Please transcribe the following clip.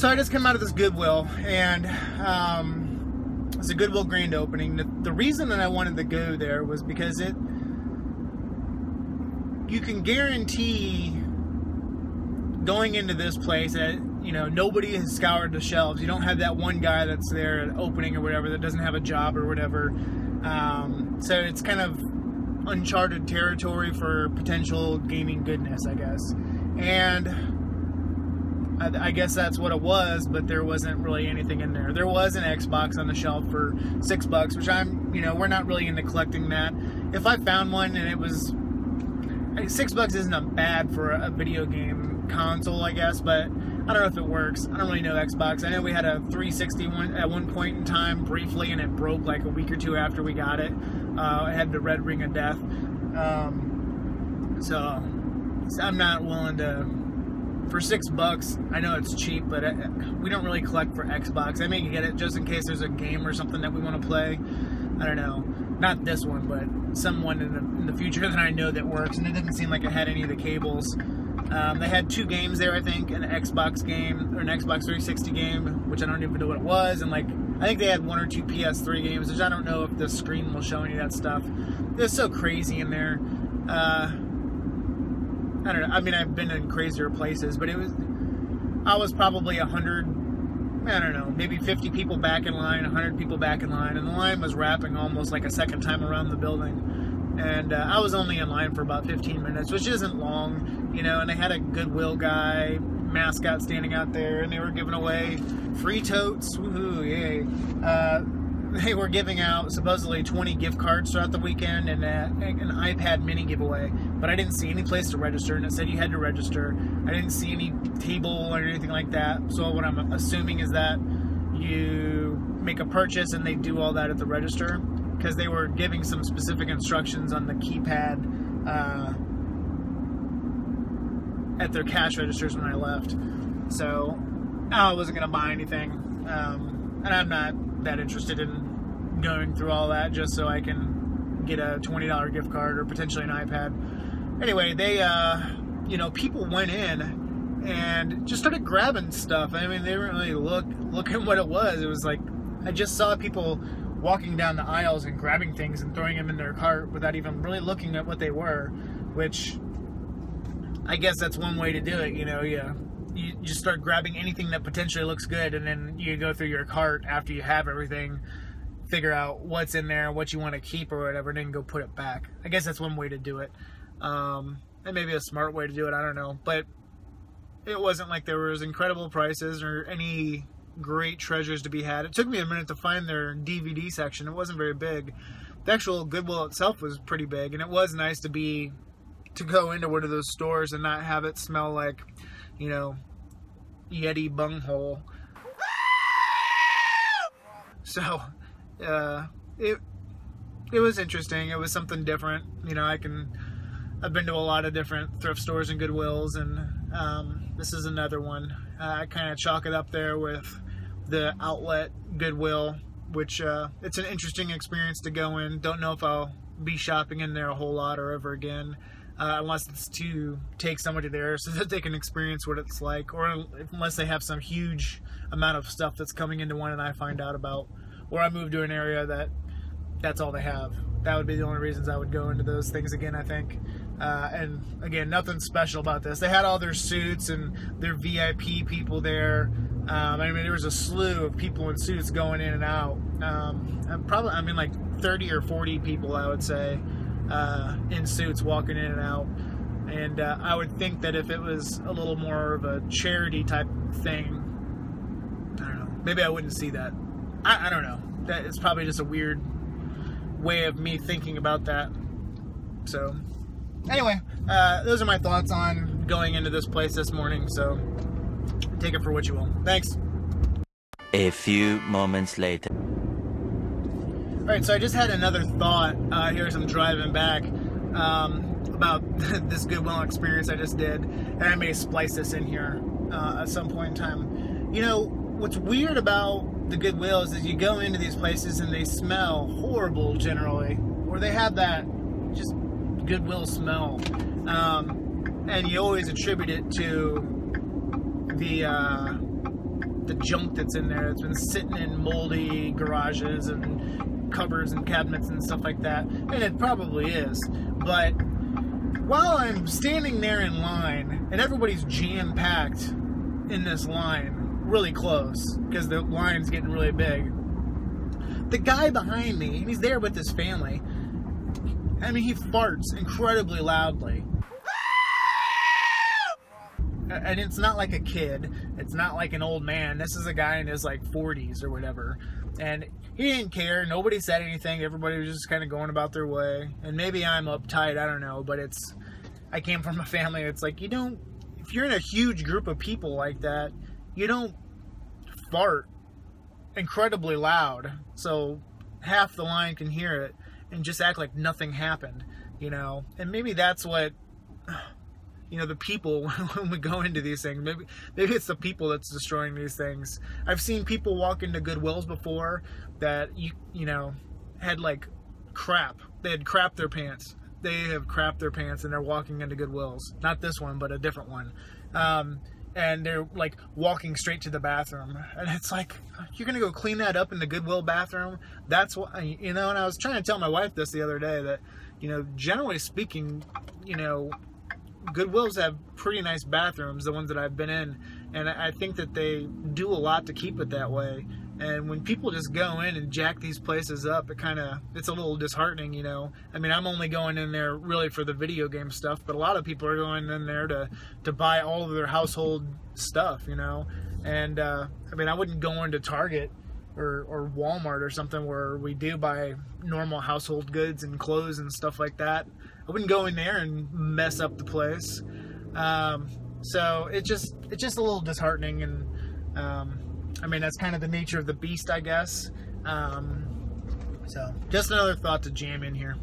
So I just come out of this Goodwill, and um, it's a Goodwill grand opening. The, the reason that I wanted to go there was because it, you can guarantee going into this place that you know nobody has scoured the shelves. You don't have that one guy that's there at opening or whatever that doesn't have a job or whatever. Um, so it's kind of uncharted territory for potential gaming goodness, I guess. And I, I, guess that's what it was, but there wasn't really anything in there. There was an Xbox on the shelf for six bucks, which I'm, you know, we're not really into collecting that. If I found one and it was six bucks, isn't a bad for a video game console, I guess, but I don't know if it works. I don't really know Xbox. I know we had a 360 one at one point in time briefly, and it broke like a week or two after we got it. Uh, it had the red ring of death. Um, so I'm not willing to for six bucks. I know it's cheap, but uh, we don't really collect for Xbox. I may get it just in case there's a game or something that we want to play. I don't know, not this one, but someone in the, in the future that I know that works. And it didn't seem like it had any of the cables. Um, they had two games there, I think, an Xbox game or an Xbox 360 game, which I don't even know what it was, and like I think they had one or two PS3 games, which I don't know if the screen will show any of that stuff. It's so crazy in there. Uh, I don't know. I mean, I've been in crazier places, but it was. I was probably a hundred. I don't know, maybe 50 people back in line, 100 people back in line, and the line was wrapping almost like a second time around the building. And uh, I was only in line for about 15 minutes, which isn't long, you know. And they had a Goodwill guy mascot standing out there, and they were giving away free totes. Woohoo! Yay! Uh, they were giving out supposedly 20 gift cards throughout the weekend and uh, an iPad mini giveaway, but I didn't see any place to register, and it said you had to register. I didn't see any table or anything like that. So what I'm assuming is that you make a purchase and they do all that at the register because they were giving some specific instructions on the keypad uh, at their cash registers when I left. So I wasn't gonna buy anything, um, and I'm not that interested in going through all that just so I can get a $20 gift card or potentially an iPad. Anyway, they, uh, you know, people went in and just started grabbing stuff. I mean, they didn't really look look at what it was. It was like I just saw people walking down the aisles and grabbing things and throwing them in their cart without even really looking at what they were, which I guess that's one way to do it. You know, yeah you just start grabbing anything that potentially looks good, and then you go through your cart after you have everything, figure out what's in there, what you want to keep or whatever, and then go put it back. I guess that's one way to do it, um, and maybe a smart way to do it. I don't know, but it wasn't like there was incredible prices or any great treasures to be had. It took me a minute to find their DVD section. It wasn't very big. The actual Goodwill itself was pretty big, and it was nice to be to go into one of those stores and not have it smell like you know, Yeti bunghole. So, uh, it it was interesting. It was something different. You know, I can. I've been to a lot of different thrift stores and Goodwills, and um, this is another one. Uh, I kind of chalk it up there with the outlet Goodwill, which uh, it's an interesting experience to go in. Don't know if I'll be shopping in there a whole lot or ever again uh, unless it's to take somebody there so that they can experience what it's like, or unless they have some huge amount of stuff that's coming into one and I find out about, or I move to an area that that's all they have. That would be the only reasons I would go into those things again, I think. Uh, and again, nothing special about this. They had all their suits and their VIP people there. Um, I mean, there was a slew of people in suits going in and out. Um, probably, I mean, like 30 or 40 people, I would say uh, in suits walking in and out. And uh, I would think that if it was a little more of a charity type thing, I don't know. Maybe I wouldn't see that. I, I don't know. That is probably just a weird way of me thinking about that. So, anyway, uh, those are my thoughts on going into this place this morning. So, take it for what you will. Thanks. A few moments later. All right, so I just had another thought uh, here as I'm driving back um, about this Goodwill experience I just did, and I may splice this in here uh, at some point in time. You know, what's weird about the Goodwills is you go into these places and they smell horrible generally, or they have that just Goodwill smell, um, and you always attribute it to the uh, the junk that's in there that's been sitting in moldy garages and cupboards and cabinets and stuff like that. And it probably is. But while I'm standing there in line and everybody's jam packed in this line, really close, because the line's getting really big, the guy behind me, and he's there with his family, I mean, he farts incredibly loudly. And it's not like a kid. It's not like an old man. This is a guy in his like 40s or whatever. And he didn't care. Nobody said anything. Everybody was just kind of going about their way. And maybe I'm uptight. I don't know. But it's, I came from a family. It's like, you don't, if you're in a huge group of people like that, you don't fart incredibly loud. So half the line can hear it and just act like nothing happened, you know? And maybe that's what you know the people when we go into these things maybe maybe it's the people that's destroying these things. I've seen people walk into goodwills before that you you know had like crap. They had crap their pants. They have crap their pants and they're walking into goodwills. Not this one but a different one. Um, and they're like walking straight to the bathroom. And it's like you're gonna go clean that up in the goodwill bathroom? That's what you know and i was trying to tell my wife this the other day that you know generally speaking you know goodwills have pretty nice bathrooms the ones that i've been in. And i think that they do a lot to keep it that way and when people just go in and jack these places up, it kind of it's a little disheartening, you know. I mean, I'm only going in there really for the video game stuff, but a lot of people are going in there to to buy all of their household stuff, you know. And uh, I mean, I wouldn't go into Target or, or Walmart or something where we do buy normal household goods and clothes and stuff like that. I wouldn't go in there and mess up the place. Um, so it just it's just a little disheartening and. Um, I mean, that's kind of the nature of the beast, I guess. Um, so, just another thought to jam in here.